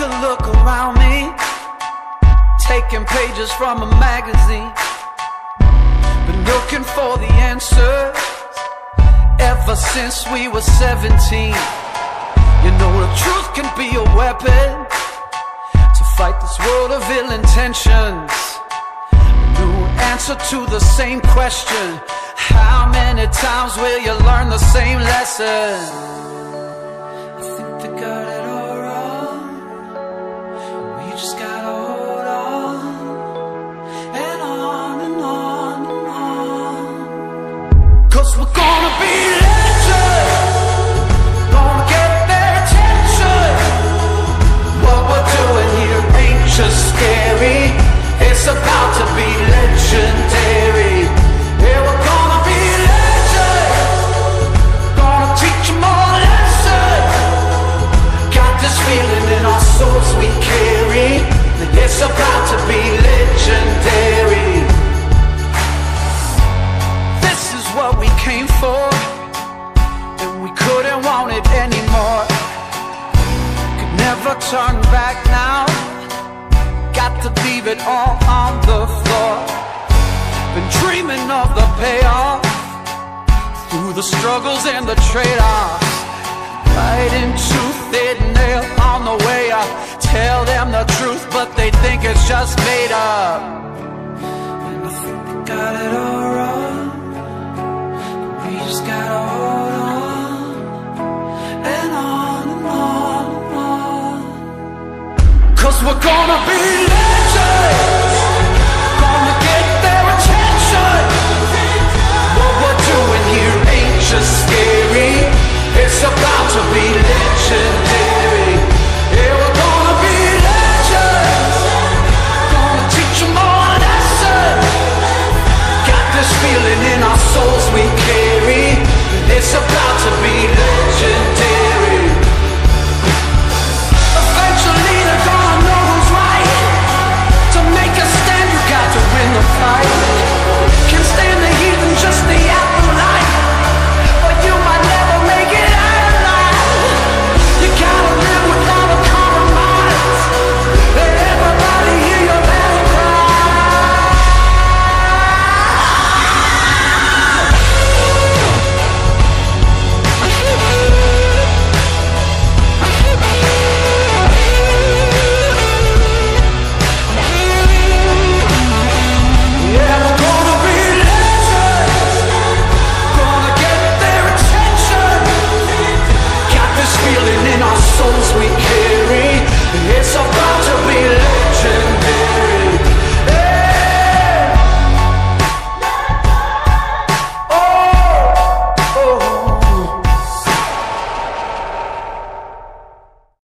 could look around me, taking pages from a magazine, been looking for the answers ever since we were 17. You know the truth can be a weapon to fight this world of ill intentions. New answer to the same question. How many times will you learn the same lesson? I think the God to be legendary. Yeah, we're gonna be legends. Gonna all a lesson. Got this feeling in our souls we carry. It's about to be legendary. This is what we came for, and we couldn't want it anymore. Could never turn back now. Got to leave it all on the floor. Been dreaming of the payoff through the struggles and the trade-offs. Right into thin nail on the way up. Tell them the truth, but they think it's just made up. And I think they got it all wrong. Cause we're gonna be late